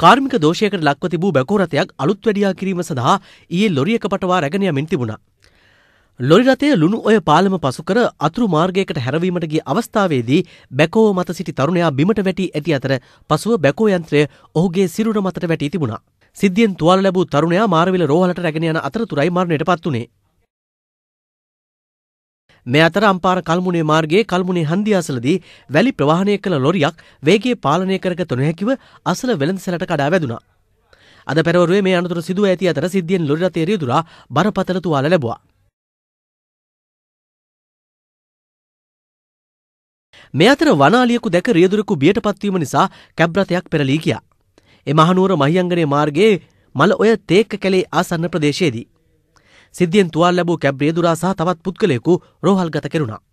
කාර්මික දෝෂයකට ලක්ව තිබූ බැකෝ රථයක් අලුත් වැඩියා කිරීම සඳහා ඊයේ ලොරියක පටවා රැගෙන යමින් තිබුණා. ලොරි රථය ලුණු ඔය පාලම පසු කර අතුරු මාර්ගයකට හැරවීමට ගිය අවස්ථාවේදී බැකෝ මත සිටි තරුණයා බිමට වැටි ඇති අතර පසුව බැකෝ යන්ත්‍රය ඔහුගේ සිරුර මතට වැටී තිබුණා. සිද්ධියෙන් තුවාල ලැබූ තරුණයා මාරවිල රෝහලට රැගෙන යන අතරතුරයි මරණයට පත් වුණේ. මේ අතර අම්පාර කල්මුණේ මාර්ගයේ කල්මුණේ හන්දියාසලදී වැලි ප්‍රවාහනය කළ ලොරියක් වේගයේ පාලනය කරගත නොහැකිව අසල වෙළඳසැලට කඩා වැදුනා. අද පෙරවරුවේ මේ අනතුර සිදුව ඇති අතර සිද්ධියෙන් ලොරි රථය රියදුරා බරපතල තුවාල ලැබුවා. මේ අතර වනාලියකු දැක රියදුරකු බියට පත්වීම නිසා කැබ් රථයක් පෙරලී ගියා. එ මහනුවර මහියංගනේ මාර්ගයේ මල ඔය තේක්ක කැලේ ආසන්න ප්‍රදේශයේදී සිද්ධියෙන් තුවාල ලැබූ කැබ් රියදුරා සහ තවත් පුද්ගලයෙකු රෝහල්ගත කෙරුණා.